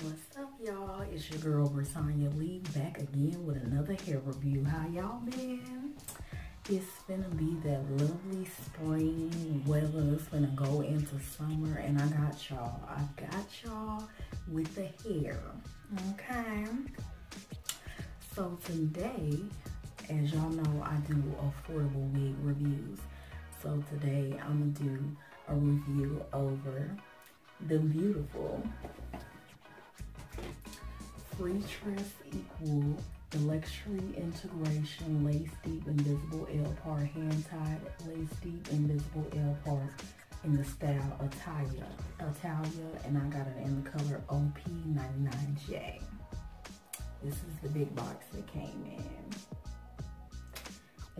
What's up, y'all? It's your girl, BriTanya Lee, back again with another hair review. How y'all been? It's gonna be that lovely spring weather. It's gonna go into summer, and I got y'all. I got y'all with the hair, okay? So today, as y'all know, I do affordable wig reviews. So today, I'm gonna do a review over the beautiful Freetress Equal the luxury integration lace deep invisible L part hand tied lace deep invisible L part in the style Atalya, Atalya, and I got it in the color OP99J. This is the big box that came in.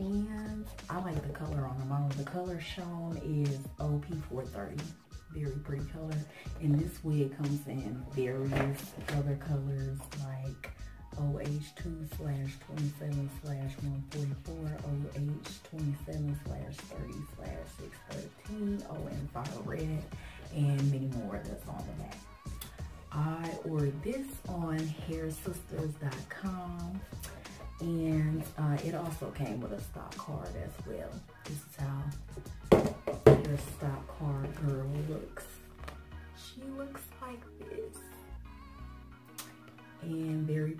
And I like the color on the model. The color shown is OP430 very pretty color. And this wig comes in various other colors like OH2 slash 27 slash 144, OH27 slash 30 slash 613, ON Fire Red, and many more that's on the back. I ordered this on hairsisters.com and uh, it also came with a stock card as well. This is how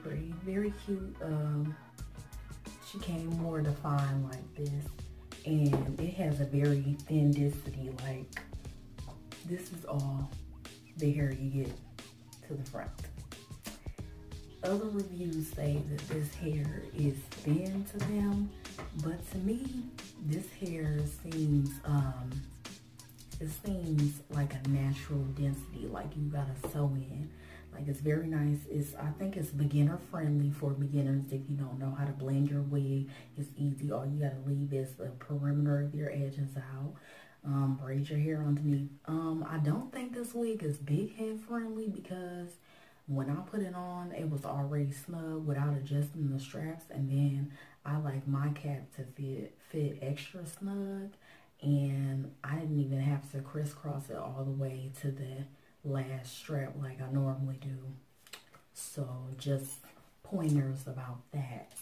very cute. Um, she came more defined like this. And it has a very thin density, like this is all the hair you get to the front. Other reviews say that this hair is thin to them, but to me, this hair seems um, it seems like a natural density, like you gotta sew in. Like it's very nice. It's I think it's beginner friendly for beginners if you don't know how to blend your wig. It's easy. All you gotta leave is the perimeter of your edges out. Um, braid your hair underneath. Um, I don't think this wig is big head friendly because when I put it on, it was already snug without adjusting the straps. And then I like my cap to fit, fit extra snug and I didn't even have to crisscross it all the way to the last strap like I normally do. So just pointers about that.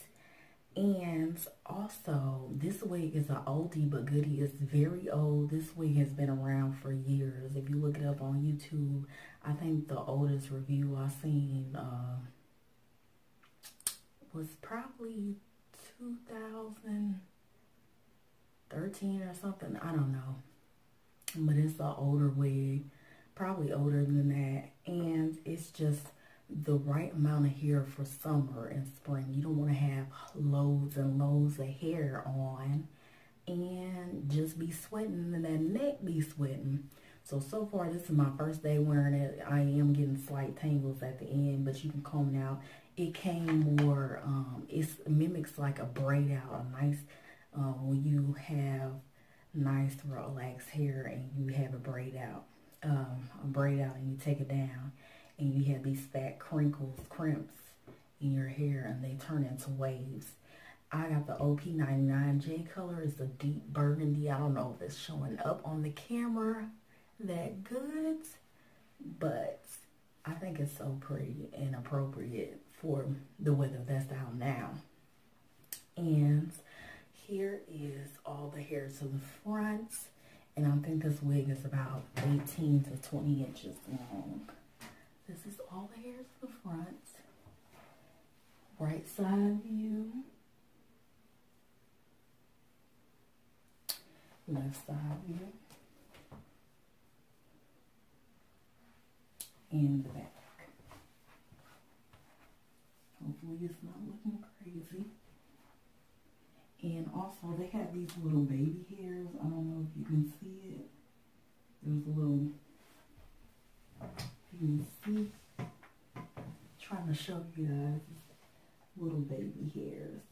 And also, this wig is an oldie but goodie. It's very old. This wig has been around for years. If you look it up on YouTube, I think the oldest review I've seen uh, was probably 2000. 13 or something. I don't know. But it's an older wig, probably older than that. And it's just the right amount of hair for summer and spring. You don't want to have loads and loads of hair on and just be sweating and that neck be sweating. So, so far, this is my first day wearing it. I am getting slight tangles at the end, but you can comb it out. It came more, um, it mimics like a braid out, a nice um, when you have nice relaxed hair and you have a braid out, um, a braid out and you take it down and you have these fat crinkles, crimps in your hair and they turn into waves. I got the OP99J color. It's a deep burgundy. I don't know if it's showing up on the camera that good, but I think it's so pretty and appropriate for the weather that's out now. And here is all the hair to the front. And I think this wig is about 18 to 20 inches long. This is all the hair to the front. Right side view. Left side view. And the back. Hopefully it's not looking crazy. And also they have these little baby hairs. I don't know if you can see it. There's a little, you can see, trying to show you guys little baby hairs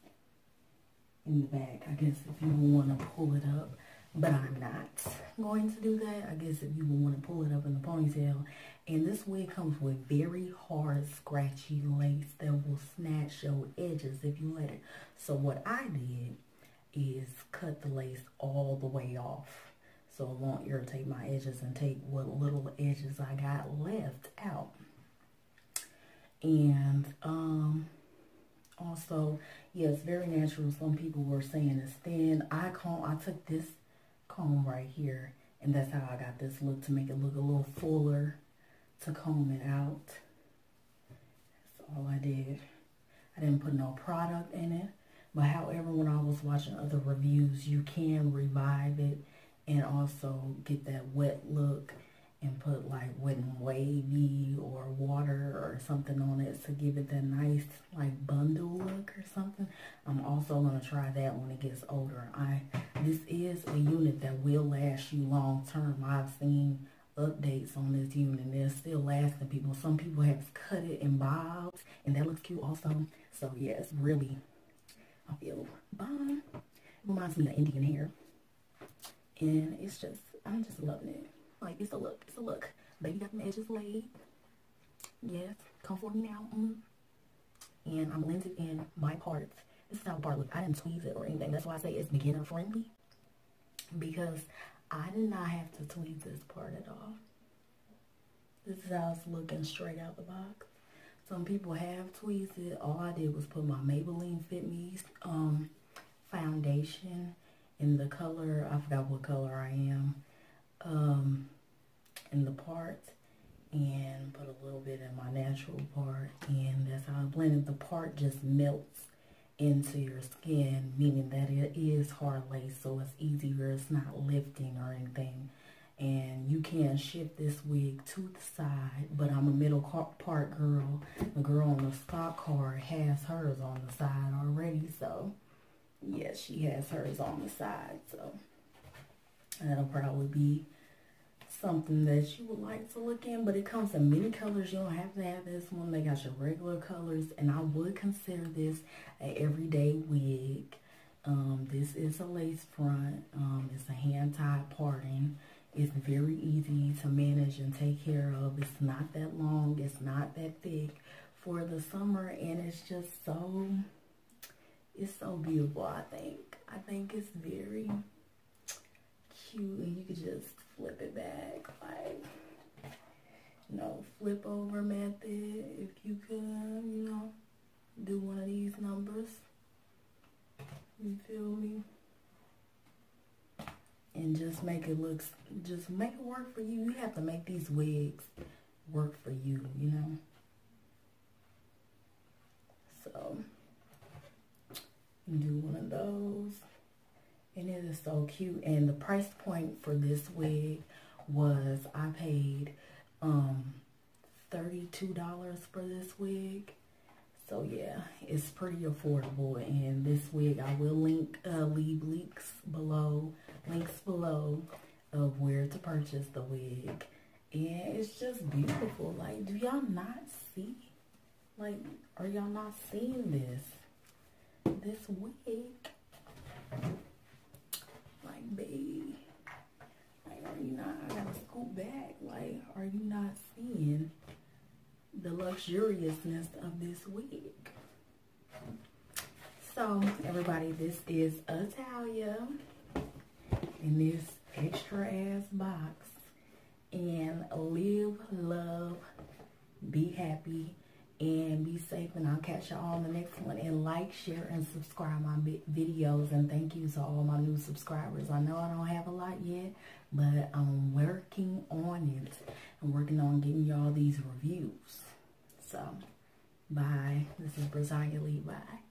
in the back. I guess if you want to pull it up, but I'm not going to do that. I guess if you want to pull it up in the ponytail. And this wig comes with very hard, scratchy lace that will snatch your edges if you let it. So what I did is cut the lace all the way off so it won't irritate my edges and take what little edges I got left out. And um, also, yes, very natural. Some people were saying it's thin. I comb, I took this comb right here, and that's how I got this look to make it look a little fuller to comb it out. That's all I did. I didn't put no product in it. But however, when I was watching other reviews, you can revive it and also get that wet look and put like wooden wavy or water or something on it to give it that nice like bundle look or something. I'm also going to try that when it gets older. I This is a unit that will last you long term. I've seen updates on this unit and it's still lasting people. Some people have cut it in bobs and that looks cute also. So yes, really, I feel bomb. It reminds me of Indian hair. And it's just, I'm just loving it. Like, it's a look, it's a look. Baby got the edges laid. Yes, come for me now. Mm. And I'm blending in my parts. This is how part look. I didn't tweeze it or anything. That's why I say it's beginner friendly. Because I did not have to tweeze this part at all. This is how it's looking straight out the box. Some people have tweezed it. All I did was put my Maybelline Fit Me um, foundation in the color, I forgot what color I am, um, in the part and put a little bit in my natural part. And that's how I blended. The part just melts into your skin, meaning that it is hard lace, so it's easier, it's not lifting or anything. And you can shift this wig to the side but I'm a middle part girl. The girl on the stock card has hers on the side already so yes she has hers on the side. So that'll probably be something that you would like to look in but it comes in many colors you don't have to have this one they got your regular colors and I would consider this an everyday wig um, this is a lace front um, it's a hand tied parting it's very easy to manage and take care of. It's not that long. It's not that thick for the summer. And it's just so, it's so beautiful, I think. I think it's very cute. And you could just flip it back. Like, you know, flip over method. If you could, you know, do one of these numbers. You feel me? and just make it look, just make it work for you. You have to make these wigs work for you, you know. So, do one of those. And it is so cute. And the price point for this wig was, I paid um, $32 for this wig. So yeah, it's pretty affordable. And this wig, I will link, uh, leave links below links below of where to purchase the wig. And it's just beautiful. Like, do y'all not see? Like, are y'all not seeing this? This wig. Like, babe. Like, are you not? I gotta scoot back. Like, are you not seeing the luxuriousness of this wig? So, everybody, this is Atalya in this extra ass box and live, love, be happy, and be safe. And I'll catch y'all on the next one. And like, share, and subscribe my videos. And thank you to all my new subscribers. I know I don't have a lot yet, but I'm working on it. I'm working on getting y'all these reviews. So, bye. This is Britalia Lee. Bye.